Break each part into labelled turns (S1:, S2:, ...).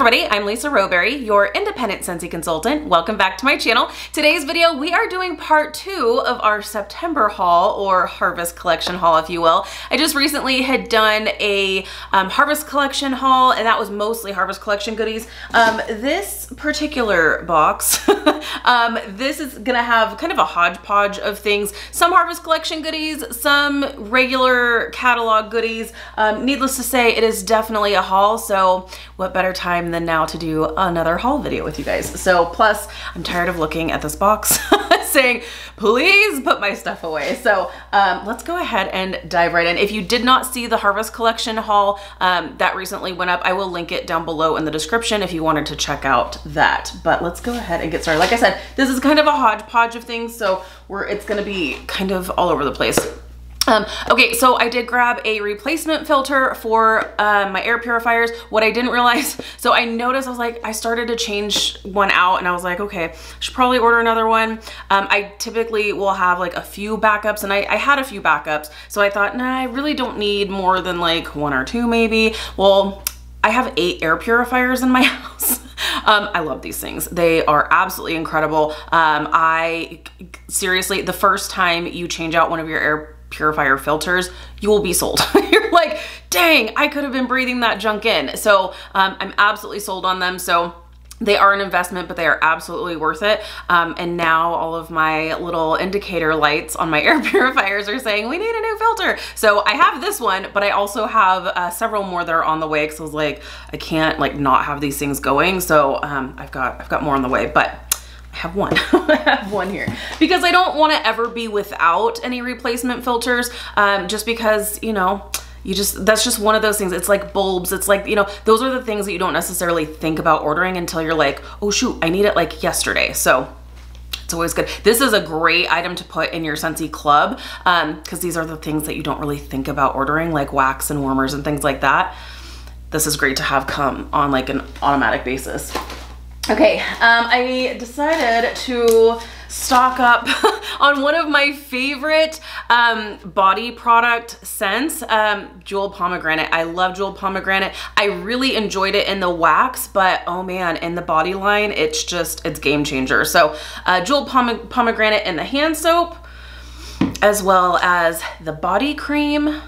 S1: everybody, I'm Lisa Rowberry, your independent Scentsy consultant. Welcome back to my channel. Today's video, we are doing part two of our September haul or harvest collection haul, if you will. I just recently had done a um, harvest collection haul and that was mostly harvest collection goodies. Um, this particular box, um, this is gonna have kind of a hodgepodge of things. Some harvest collection goodies, some regular catalog goodies. Um, needless to say, it is definitely a haul, so what better time than now to do another haul video with you guys. So plus I'm tired of looking at this box saying, please put my stuff away. So um, let's go ahead and dive right in. If you did not see the Harvest Collection haul um, that recently went up, I will link it down below in the description if you wanted to check out that. But let's go ahead and get started. Like I said, this is kind of a hodgepodge of things, so we're, it's gonna be kind of all over the place. Um, okay, so I did grab a replacement filter for uh, my air purifiers. What I didn't realize, so I noticed, I was like, I started to change one out and I was like, okay, should probably order another one. Um, I typically will have like a few backups and I, I had a few backups. So I thought, nah, I really don't need more than like one or two maybe. Well, I have eight air purifiers in my house. Um, I love these things. They are absolutely incredible. Um, I seriously, the first time you change out one of your air purifier filters, you will be sold. You're like, dang, I could have been breathing that junk in. So um, I'm absolutely sold on them. So they are an investment, but they are absolutely worth it. Um, and now all of my little indicator lights on my air purifiers are saying, we need a new filter. So I have this one, but I also have uh, several more that are on the way because I was like, I can't like not have these things going. So um, I've got, I've got more on the way, but I have one, I have one here because I don't want to ever be without any replacement filters um, just because, you know, you just, that's just one of those things. It's like bulbs. It's like, you know, those are the things that you don't necessarily think about ordering until you're like, oh shoot, I need it like yesterday. So it's always good. This is a great item to put in your Scentsy club because um, these are the things that you don't really think about ordering like wax and warmers and things like that. This is great to have come on like an automatic basis. Okay, um, I decided to stock up on one of my favorite um, body product scents, um, Jewel Pomegranate. I love Jewel Pomegranate. I really enjoyed it in the wax, but oh man, in the body line, it's just, it's game changer. So uh, Jewel Pome Pomegranate in the hand soap, as well as the body cream,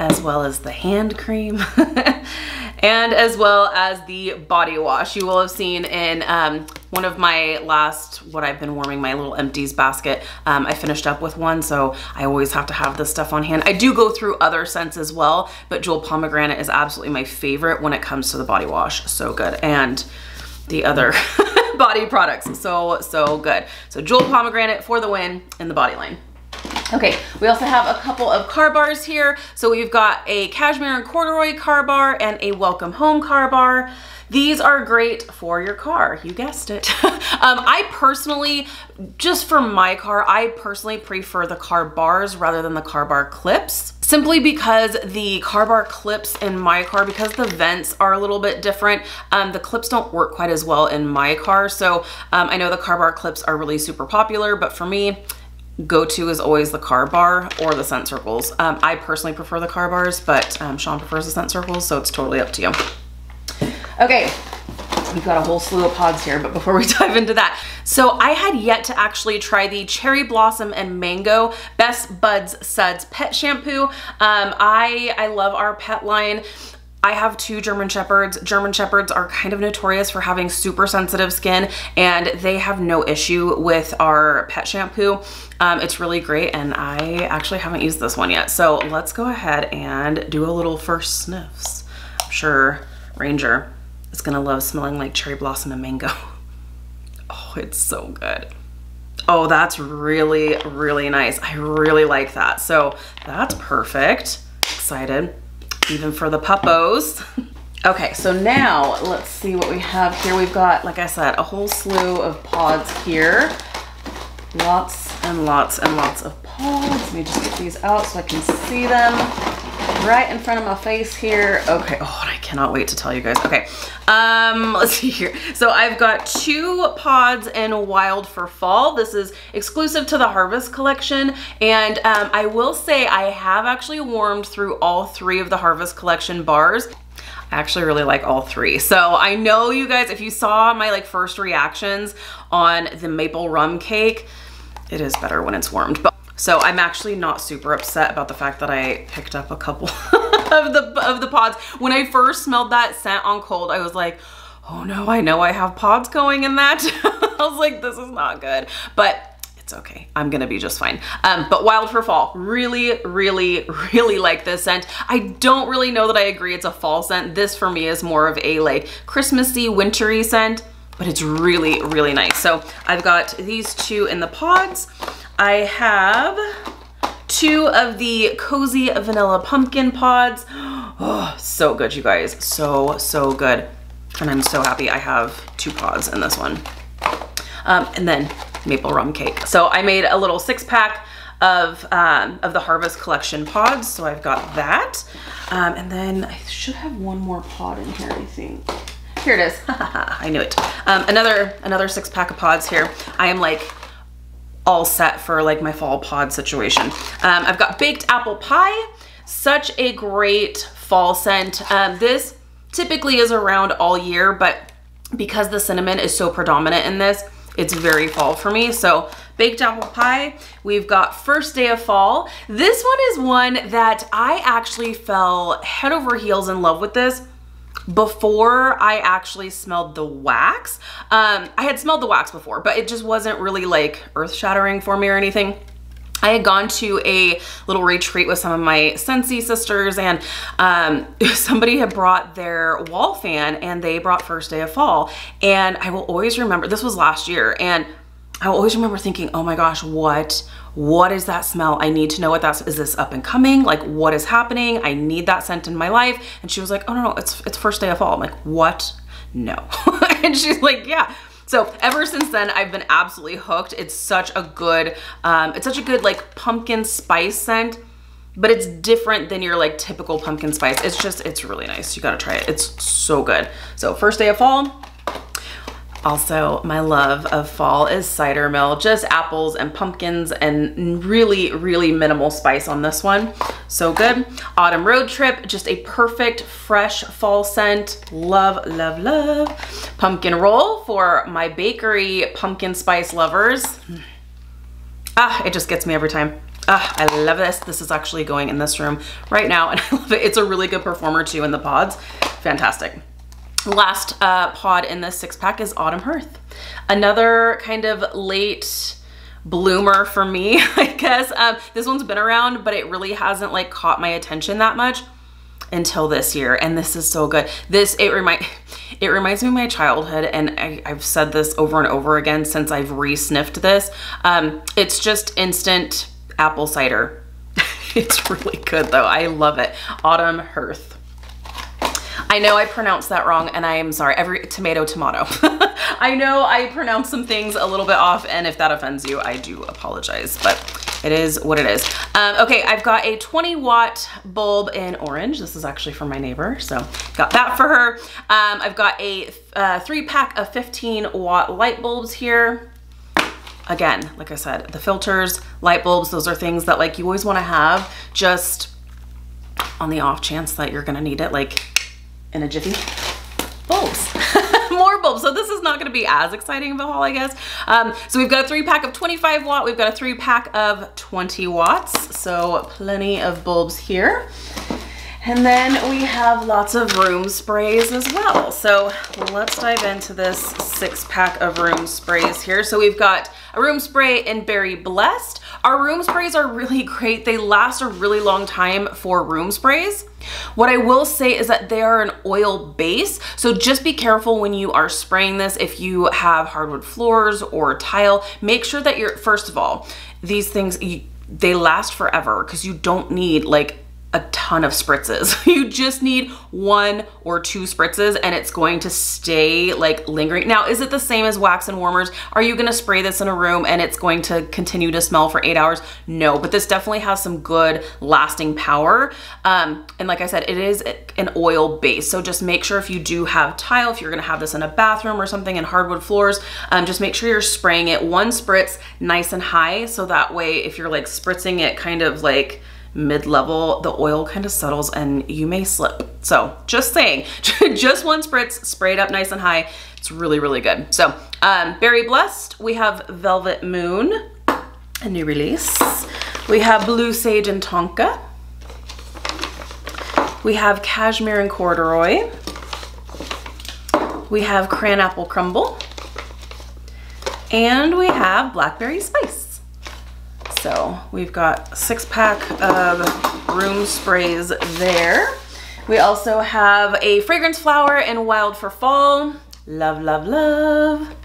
S1: as well as the hand cream. and as well as the body wash. You will have seen in um, one of my last, what I've been warming, my little empties basket, um, I finished up with one, so I always have to have this stuff on hand. I do go through other scents as well, but Jewel Pomegranate is absolutely my favorite when it comes to the body wash. So good. And the other body products, so, so good. So Jewel Pomegranate for the win in the body line. Okay, we also have a couple of car bars here. So we've got a cashmere and corduroy car bar and a welcome home car bar. These are great for your car, you guessed it. um, I personally, just for my car, I personally prefer the car bars rather than the car bar clips simply because the car bar clips in my car, because the vents are a little bit different, um, the clips don't work quite as well in my car. So um, I know the car bar clips are really super popular, but for me, go-to is always the car bar or the scent circles. Um, I personally prefer the car bars, but um, Shawn prefers the scent circles, so it's totally up to you. Okay, we've got a whole slew of pods here, but before we dive into that, so I had yet to actually try the Cherry Blossom and Mango Best Buds Suds Pet Shampoo. Um, I, I love our pet line. I have two German Shepherds. German Shepherds are kind of notorious for having super sensitive skin and they have no issue with our pet shampoo. Um, it's really great and I actually haven't used this one yet. So let's go ahead and do a little first sniffs. I'm sure Ranger is gonna love smelling like cherry blossom and mango. Oh, it's so good. Oh, that's really, really nice. I really like that. So that's perfect. Excited even for the puppos. Okay, so now let's see what we have here. We've got, like I said, a whole slew of pods here. Lots and lots and lots of pods. Let me just get these out so I can see them right in front of my face here. Okay, oh, I cannot wait to tell you guys. Okay, um, let's see here. So I've got two pods in Wild for Fall. This is exclusive to the Harvest collection. And um, I will say I have actually warmed through all three of the Harvest collection bars. I actually really like all three. So I know you guys, if you saw my like first reactions on the maple rum cake, it is better when it's warmed. But so I'm actually not super upset about the fact that I picked up a couple of the of the pods. When I first smelled that scent on cold, I was like, oh no, I know I have pods going in that. I was like, this is not good. But it's okay. I'm gonna be just fine. Um, but Wild for Fall, really, really, really like this scent. I don't really know that I agree it's a fall scent. This for me is more of a like Christmassy, wintry scent, but it's really, really nice. So I've got these two in the pods. I have two of the Cozy Vanilla Pumpkin Pods. Oh, so good, you guys. So, so good. And I'm so happy I have two pods in this one. Um, and then maple rum cake. So I made a little six pack of, um, of the Harvest Collection pods. So I've got that. Um, and then I should have one more pod in here, I think. Here it is. I knew it. Um, another, another six pack of pods here. I am like all set for like my fall pod situation. Um, I've got baked apple pie. Such a great fall scent. Um, this typically is around all year, but because the cinnamon is so predominant in this, it's very fall for me. So baked apple pie, we've got first day of fall. This one is one that I actually fell head over heels in love with this before I actually smelled the wax. Um, I had smelled the wax before, but it just wasn't really like earth shattering for me or anything. I had gone to a little retreat with some of my Scentsy sisters and um, somebody had brought their wall fan and they brought First Day of Fall. And I will always remember, this was last year, and I always remember thinking, oh my gosh, what, what is that smell? I need to know what that's, is this up and coming? Like what is happening? I need that scent in my life. And she was like, oh no, no, it's, it's First Day of Fall. I'm like, what? No. and she's like, yeah, so ever since then, I've been absolutely hooked. It's such a good, um, it's such a good like pumpkin spice scent but it's different than your like typical pumpkin spice. It's just, it's really nice. You gotta try it. It's so good. So first day of fall, also, my love of fall is cider mill, just apples and pumpkins and really, really minimal spice on this one. So good. Autumn road trip, just a perfect fresh fall scent. Love, love, love. Pumpkin roll for my bakery pumpkin spice lovers. Ah, it just gets me every time. Ah, I love this. This is actually going in this room right now and I love it. It's a really good performer too in the pods. Fantastic. Last uh, pod in this six pack is Autumn Hearth. Another kind of late bloomer for me, I guess. Um, this one's been around, but it really hasn't like caught my attention that much until this year. And this is so good. This, it remind, it reminds me of my childhood. And I, have said this over and over again since I've re-sniffed this. Um, it's just instant apple cider. it's really good though. I love it. Autumn Hearth. I know I pronounced that wrong and I am sorry. Every tomato, tomato. I know I pronounced some things a little bit off and if that offends you, I do apologize, but it is what it is. Um, okay, I've got a 20 watt bulb in orange. This is actually for my neighbor, so got that for her. Um, I've got a uh, three pack of 15 watt light bulbs here. Again, like I said, the filters, light bulbs, those are things that like you always wanna have just on the off chance that you're gonna need it. Like in a jiffy. Bulbs. More bulbs. So this is not gonna be as exciting of a haul, I guess. Um, so we've got a three pack of 25 watt. We've got a three pack of 20 watts. So plenty of bulbs here. And then we have lots of room sprays as well. So let's dive into this six pack of room sprays here. So we've got a room spray in Berry Blessed. Our room sprays are really great. They last a really long time for room sprays. What I will say is that they are an oil base, so just be careful when you are spraying this. If you have hardwood floors or tile, make sure that you're, first of all, these things, they last forever because you don't need like a ton of spritzes. You just need one or two spritzes and it's going to stay like lingering. Now, is it the same as wax and warmers? Are you gonna spray this in a room and it's going to continue to smell for eight hours? No, but this definitely has some good lasting power. Um, and like I said, it is an oil base. So just make sure if you do have tile, if you're gonna have this in a bathroom or something in hardwood floors, um, just make sure you're spraying it one spritz nice and high. So that way, if you're like spritzing it kind of like mid-level, the oil kind of settles and you may slip. So just saying, just one spritz, sprayed up nice and high. It's really, really good. So um, Berry Blessed, we have Velvet Moon, a new release. We have Blue Sage and Tonka. We have Cashmere and Corduroy. We have Cran Apple Crumble. And we have Blackberry Spice. So we've got six pack of room sprays there. We also have a fragrance flower and wild for fall. Love, love, love.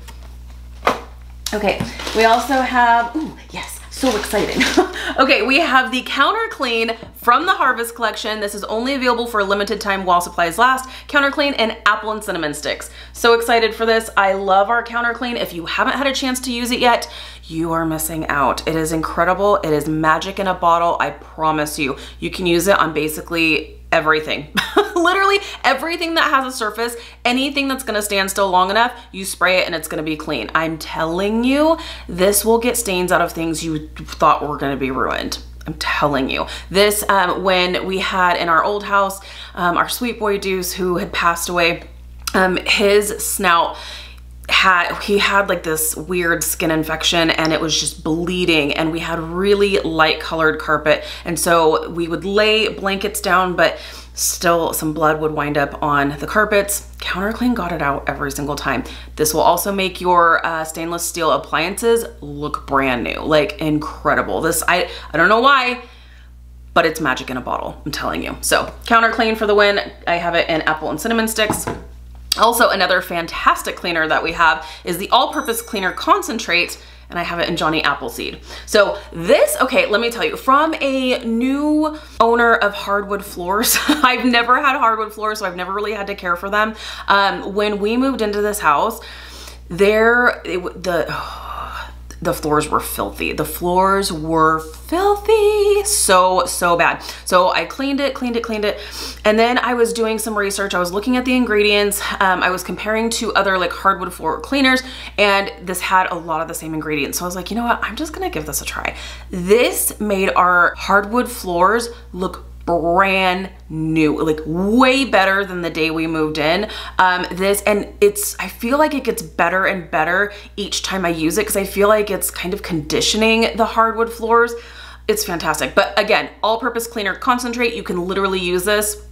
S1: Okay, we also have, ooh, yes, so exciting. okay, we have the Counter Clean from the Harvest Collection. This is only available for a limited time while supplies last. Counter Clean and Apple and Cinnamon Sticks. So excited for this. I love our Counter Clean. If you haven't had a chance to use it yet, you are missing out. It is incredible. It is magic in a bottle. I promise you. You can use it on basically everything. Literally everything that has a surface, anything that's gonna stand still long enough, you spray it and it's gonna be clean. I'm telling you, this will get stains out of things you thought were gonna be ruined. I'm telling you. This, um, when we had in our old house, um, our sweet boy Deuce who had passed away, um, his snout, had he had like this weird skin infection and it was just bleeding and we had really light colored carpet and so we would lay blankets down but still some blood would wind up on the carpets. Counter Clean got it out every single time. This will also make your uh, stainless steel appliances look brand new, like incredible. This, I, I don't know why, but it's magic in a bottle, I'm telling you. So Counter Clean for the win. I have it in apple and cinnamon sticks. Also, another fantastic cleaner that we have is the all-purpose cleaner concentrate and I have it in Johnny Appleseed. So this, okay, let me tell you, from a new owner of hardwood floors, I've never had hardwood floors, so I've never really had to care for them. Um, when we moved into this house, there, it, the, oh, the floors were filthy. The floors were filthy, so, so bad. So I cleaned it, cleaned it, cleaned it. And then I was doing some research. I was looking at the ingredients. Um, I was comparing to other like hardwood floor cleaners and this had a lot of the same ingredients. So I was like, you know what? I'm just gonna give this a try. This made our hardwood floors look brand new like way better than the day we moved in. Um this and it's i feel like it gets better and better each time i use it because i feel like it's kind of conditioning the hardwood floors. It's fantastic. But again all purpose cleaner concentrate you can literally use this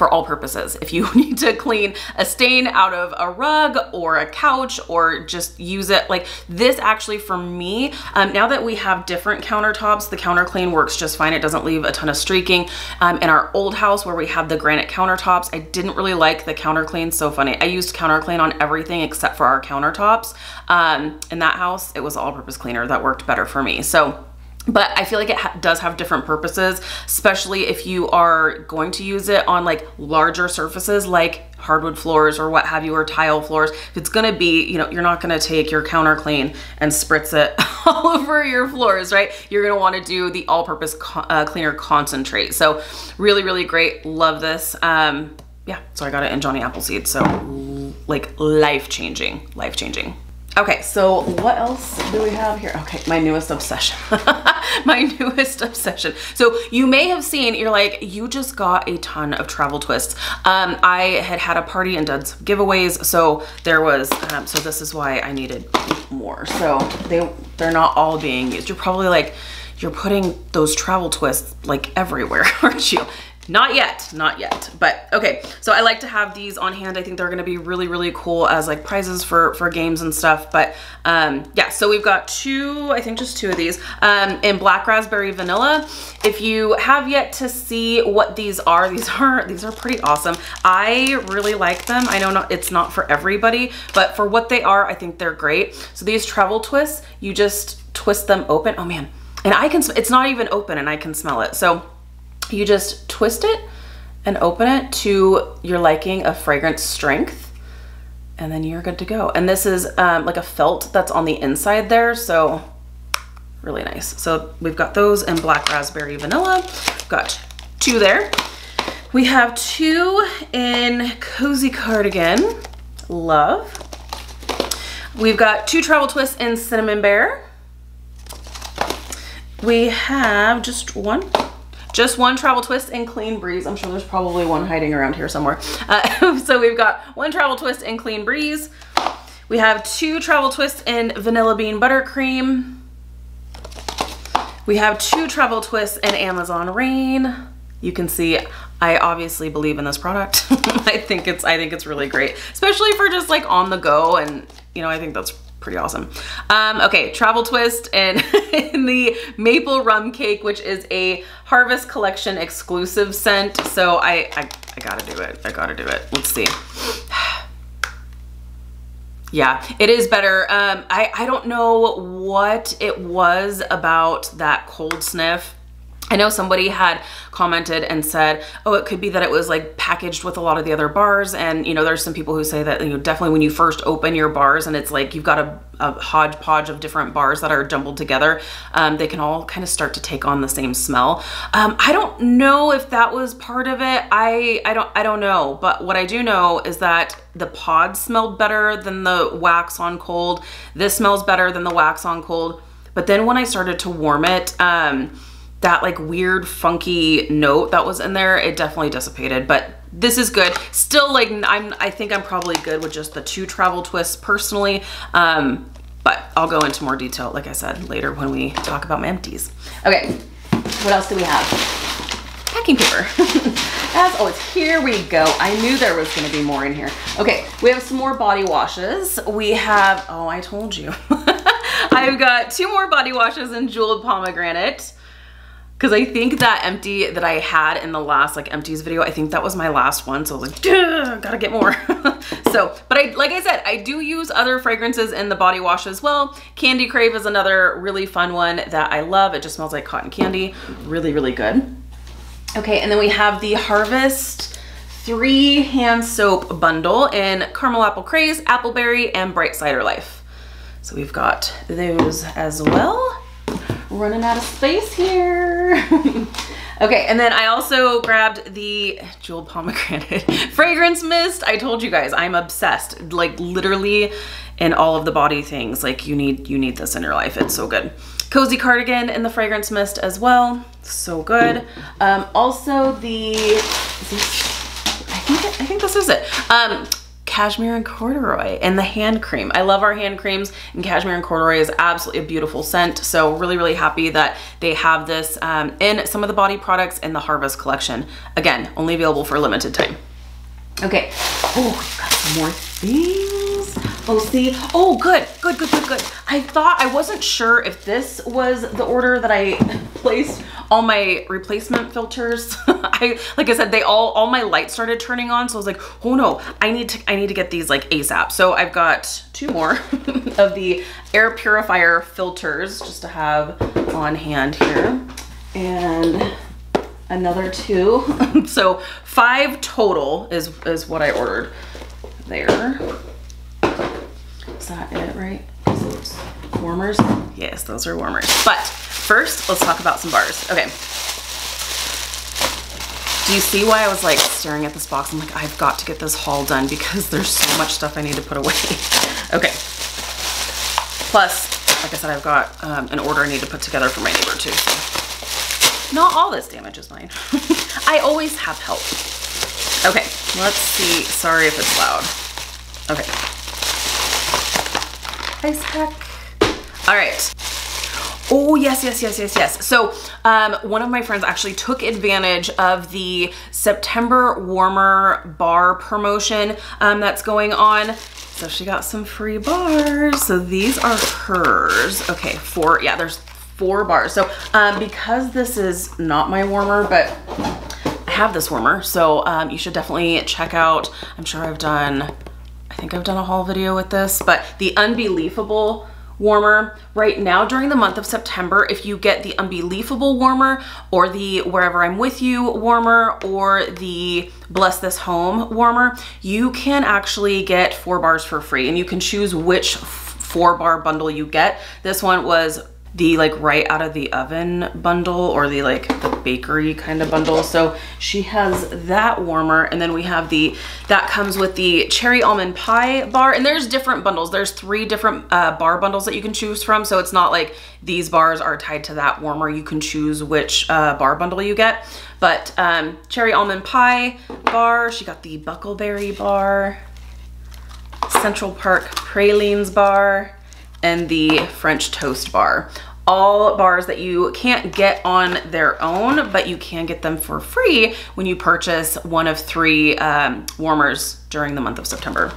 S1: for all purposes. If you need to clean a stain out of a rug or a couch or just use it like this actually for me, um, now that we have different countertops, the counter clean works just fine. It doesn't leave a ton of streaking. Um, in our old house where we have the granite countertops, I didn't really like the counter clean. So funny. I used counter clean on everything except for our countertops. Um, in that house, it was all purpose cleaner that worked better for me. So but I feel like it ha does have different purposes, especially if you are going to use it on like larger surfaces like hardwood floors or what have you, or tile floors. If it's gonna be, you know, you're not gonna take your counter clean and spritz it all over your floors, right? You're gonna wanna do the all-purpose co uh, cleaner concentrate. So really, really great, love this. Um, yeah, so I got it in Johnny Appleseed. So like life-changing, life-changing. Okay, so what else do we have here? Okay, my newest obsession. my newest obsession. So you may have seen, you're like, you just got a ton of travel twists. Um, I had had a party and done some giveaways, so there was, um, so this is why I needed more. So they, they're not all being used. You're probably like, you're putting those travel twists like everywhere, aren't you? Not yet, not yet. But okay, so I like to have these on hand. I think they're gonna be really, really cool as like prizes for, for games and stuff. But um, yeah, so we've got two, I think just two of these um, in Black Raspberry Vanilla. If you have yet to see what these are, these are, these are pretty awesome. I really like them. I know not, it's not for everybody, but for what they are, I think they're great. So these travel twists, you just twist them open. Oh man, and I can, it's not even open and I can smell it. So you just twist it and open it to your liking of fragrance strength and then you're good to go. And this is um, like a felt that's on the inside there, so really nice. So we've got those in black raspberry vanilla. Got two there. We have two in cozy cardigan, love. We've got two travel twists in cinnamon bear. We have just one just one travel twist and clean breeze. I'm sure there's probably one hiding around here somewhere. Uh, so we've got one travel twist and clean breeze. We have two travel twists in vanilla bean buttercream. We have two travel twists in Amazon rain. You can see I obviously believe in this product. I think it's I think it's really great, especially for just like on the go and you know, I think that's pretty awesome. Um, okay, Travel Twist and in the Maple Rum Cake, which is a Harvest Collection exclusive scent. So I, I, I gotta do it. I gotta do it. Let's see. Yeah, it is better. Um, I, I don't know what it was about that cold sniff I know somebody had commented and said, oh, it could be that it was like packaged with a lot of the other bars. And, you know, there's some people who say that, you know, definitely when you first open your bars and it's like you've got a, a hodgepodge of different bars that are jumbled together, um, they can all kind of start to take on the same smell. Um, I don't know if that was part of it. I, I don't, I don't know. But what I do know is that the pod smelled better than the wax on cold. This smells better than the wax on cold. But then when I started to warm it, um, that like weird funky note that was in there, it definitely dissipated, but this is good. Still like, I'm, I think I'm probably good with just the two travel twists personally. Um, but I'll go into more detail, like I said, later when we talk about my empties. Okay, what else do we have? Packing paper. As always, here we go. I knew there was gonna be more in here. Okay, we have some more body washes. We have, oh, I told you. I've got two more body washes in Jeweled Pomegranate. Cause I think that empty that I had in the last like empties video, I think that was my last one. So I was like, gotta get more. so, but I, like I said, I do use other fragrances in the body wash as well. Candy Crave is another really fun one that I love. It just smells like cotton candy. Really, really good. Okay, and then we have the Harvest three hand soap bundle in Caramel Apple Craze, Appleberry, and Bright Cider Life. So we've got those as well running out of space here. okay, and then I also grabbed the Jeweled Pomegranate Fragrance Mist. I told you guys, I'm obsessed. Like literally in all of the body things. Like you need, you need this in your life. It's so good. Cozy Cardigan in the Fragrance Mist as well. So good. Um, also the, I think, I think this is it. Um, cashmere and corduroy and the hand cream. I love our hand creams and cashmere and corduroy is absolutely a beautiful scent. So really, really happy that they have this um, in some of the body products in the Harvest collection. Again, only available for a limited time. Okay, oh, got some more things. Oh, see, oh, good, good, good, good, good. I thought, I wasn't sure if this was the order that I placed all my replacement filters. I, like I said, they all, all my lights started turning on. So I was like, oh no, I need to, I need to get these like ASAP. So I've got two more of the air purifier filters just to have on hand here. And another two. so five total is, is what I ordered there. That it, right? warmers? Yes, those are warmers. But first, let's talk about some bars. Okay. Do you see why I was like staring at this box? I'm like, I've got to get this haul done because there's so much stuff I need to put away. okay. Plus, like I said, I've got um, an order I need to put together for my neighbor too. So not all this damage is mine. I always have help. Okay, let's see. Sorry if it's loud. Okay. Ice pack. All right. Oh, yes, yes, yes, yes, yes. So um, one of my friends actually took advantage of the September Warmer bar promotion um, that's going on. So she got some free bars. So these are hers. Okay, four, yeah, there's four bars. So um, because this is not my warmer, but I have this warmer, so um, you should definitely check out, I'm sure I've done, think I've done a haul video with this, but the Unbelievable warmer. Right now during the month of September, if you get the Unbelievable warmer or the Wherever I'm With You warmer or the Bless This Home warmer, you can actually get four bars for free and you can choose which four bar bundle you get. This one was the like right out of the oven bundle or the like the bakery kind of bundle. So she has that warmer and then we have the, that comes with the cherry almond pie bar and there's different bundles. There's three different uh, bar bundles that you can choose from. So it's not like these bars are tied to that warmer. You can choose which uh, bar bundle you get. But um, cherry almond pie bar, she got the buckleberry bar, Central Park pralines bar, and the French toast bar. All bars that you can't get on their own, but you can get them for free when you purchase one of three um, warmers during the month of September.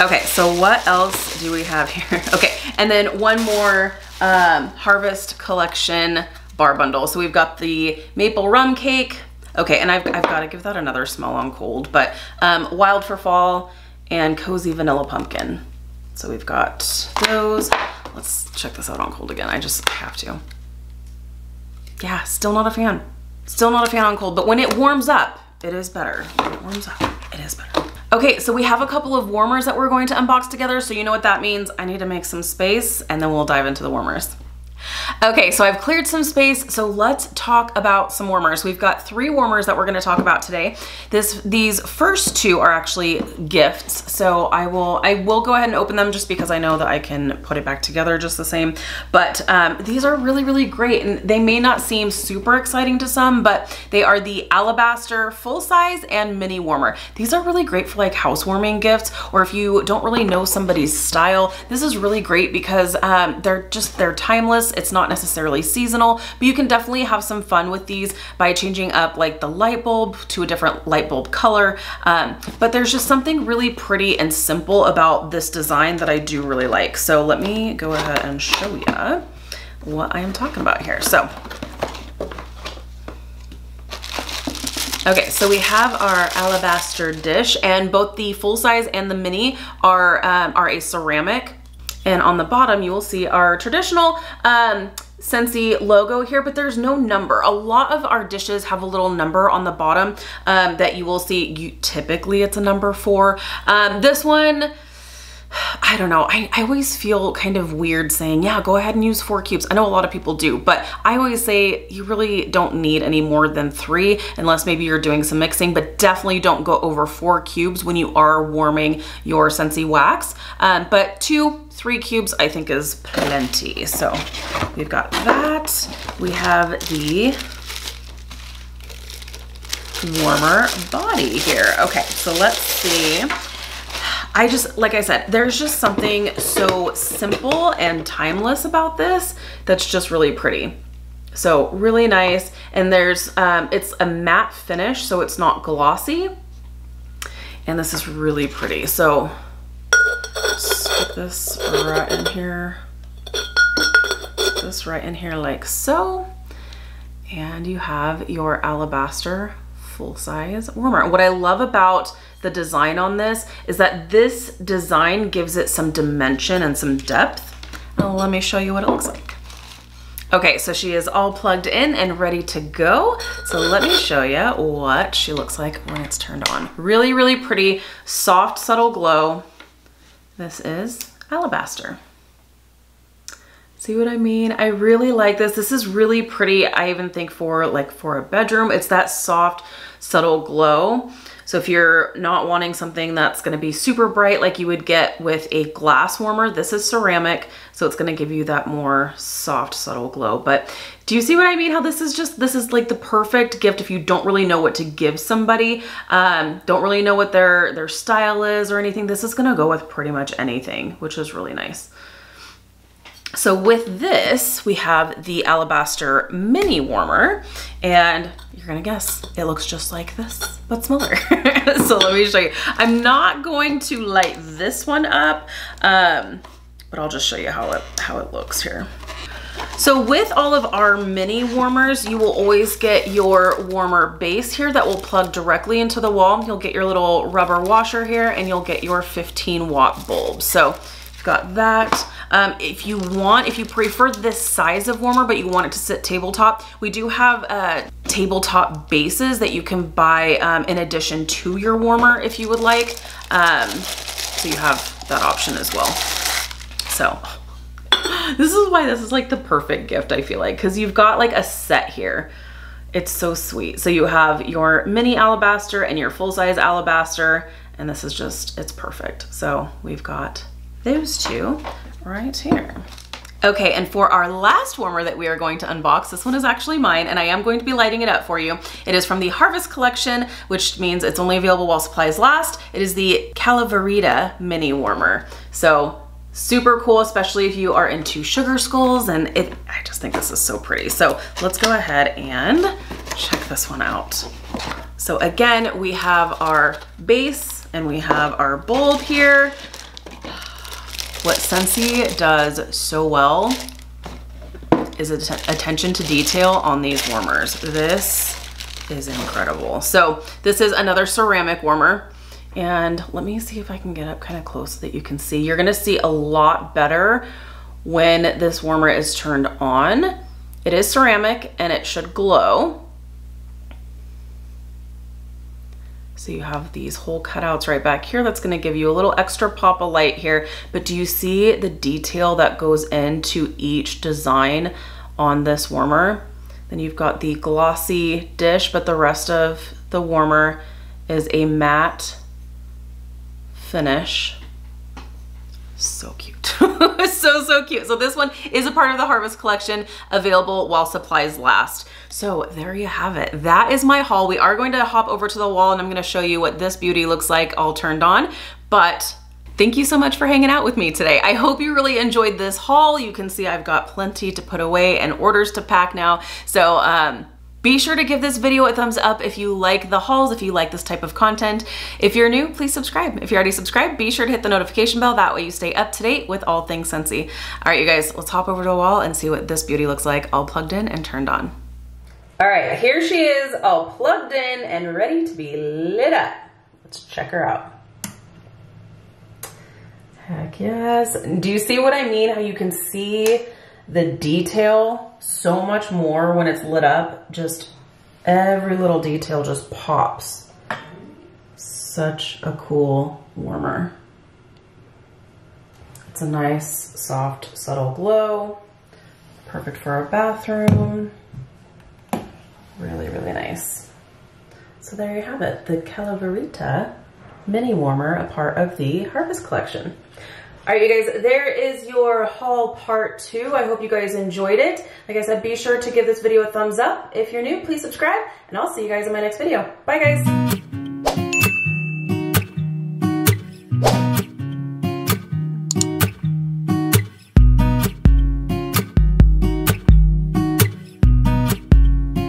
S1: Okay, so what else do we have here? Okay, and then one more um, Harvest Collection bar bundle. So we've got the maple rum cake. Okay, and I've, I've got to give that another smell on cold, but um, Wild for Fall and Cozy Vanilla Pumpkin. So we've got those. Let's check this out on cold again. I just have to. Yeah, still not a fan. Still not a fan on cold, but when it warms up, it is better. When it warms up, it is better. Okay, so we have a couple of warmers that we're going to unbox together. So you know what that means. I need to make some space and then we'll dive into the warmers. Okay, so I've cleared some space, so let's talk about some warmers. We've got three warmers that we're gonna talk about today. This, These first two are actually gifts, so I will, I will go ahead and open them just because I know that I can put it back together just the same. But um, these are really, really great, and they may not seem super exciting to some, but they are the Alabaster full size and mini warmer. These are really great for like housewarming gifts, or if you don't really know somebody's style, this is really great because um, they're just, they're timeless it's not necessarily seasonal, but you can definitely have some fun with these by changing up like the light bulb to a different light bulb color. Um, but there's just something really pretty and simple about this design that I do really like. So let me go ahead and show you what I am talking about here. So Okay, so we have our alabaster dish and both the full size and the mini are, um, are a ceramic and on the bottom, you will see our traditional um, Scentsy logo here, but there's no number. A lot of our dishes have a little number on the bottom um, that you will see. You, typically, it's a number four. Um, this one, I don't know. I, I always feel kind of weird saying, yeah, go ahead and use four cubes. I know a lot of people do, but I always say you really don't need any more than three unless maybe you're doing some mixing, but definitely don't go over four cubes when you are warming your Scentsy wax. Um, but two, three cubes I think is plenty. So we've got that. We have the warmer body here. Okay, so let's see. I just, like I said, there's just something so simple and timeless about this that's just really pretty. So really nice. And there's, um, it's a matte finish, so it's not glossy. And this is really pretty. So stick this right in here. This right in here like so. And you have your alabaster full size warmer. What I love about the design on this is that this design gives it some dimension and some depth. Now let me show you what it looks like. Okay, so she is all plugged in and ready to go. So let me show you what she looks like when it's turned on. Really, really pretty, soft, subtle glow. This is Alabaster. See what I mean? I really like this. This is really pretty. I even think for like for a bedroom, it's that soft, subtle glow. So if you're not wanting something that's gonna be super bright like you would get with a glass warmer, this is ceramic, so it's gonna give you that more soft, subtle glow. But do you see what I mean? How this is just, this is like the perfect gift if you don't really know what to give somebody, um, don't really know what their, their style is or anything. This is gonna go with pretty much anything, which is really nice. So with this, we have the Alabaster Mini Warmer, and you're gonna guess, it looks just like this, but smaller. so let me show you. I'm not going to light this one up, um, but I'll just show you how it, how it looks here. So with all of our mini warmers, you will always get your warmer base here that will plug directly into the wall. You'll get your little rubber washer here and you'll get your 15 watt bulb. So got that. Um, if you want, if you prefer this size of warmer, but you want it to sit tabletop, we do have uh, tabletop bases that you can buy um, in addition to your warmer if you would like. Um, so you have that option as well. So this is why this is like the perfect gift, I feel like, because you've got like a set here. It's so sweet. So you have your mini alabaster and your full-size alabaster, and this is just, it's perfect. So we've got those two right here. Okay, and for our last warmer that we are going to unbox, this one is actually mine, and I am going to be lighting it up for you. It is from the Harvest Collection, which means it's only available while supplies last. It is the Calaverita Mini Warmer. So super cool, especially if you are into sugar skulls, and it, I just think this is so pretty. So let's go ahead and check this one out. So again, we have our base, and we have our bulb here. What Scentsy does so well is attention to detail on these warmers. This is incredible. So this is another ceramic warmer. And let me see if I can get up kind of close so that you can see. You're gonna see a lot better when this warmer is turned on. It is ceramic and it should glow. So you have these hole cutouts right back here. That's gonna give you a little extra pop of light here. But do you see the detail that goes into each design on this warmer? Then you've got the glossy dish, but the rest of the warmer is a matte finish. So cute. so, so cute. So this one is a part of the Harvest Collection, available while supplies last. So there you have it. That is my haul. We are going to hop over to the wall and I'm gonna show you what this beauty looks like all turned on. But Thank you so much for hanging out with me today. I hope you really enjoyed this haul. You can see I've got plenty to put away and orders to pack now. So um, be sure to give this video a thumbs up if you like the hauls, if you like this type of content. If you're new, please subscribe. If you're already subscribed, be sure to hit the notification bell. That way you stay up to date with all things Scentsy. All right, you guys, let's hop over to a wall and see what this beauty looks like all plugged in and turned on. All right, here she is all plugged in and ready to be lit up. Let's check her out. Heck yes. Do you see what I mean? How you can see the detail so much more when it's lit up. Just every little detail just pops. Such a cool warmer. It's a nice, soft, subtle glow. Perfect for our bathroom. Really, really nice. So there you have it, the Calaverita mini warmer, a part of the Harvest Collection. All right, you guys, there is your haul part two. I hope you guys enjoyed it. Like I said, be sure to give this video a thumbs up. If you're new, please subscribe, and I'll see you guys in my next video. Bye, guys.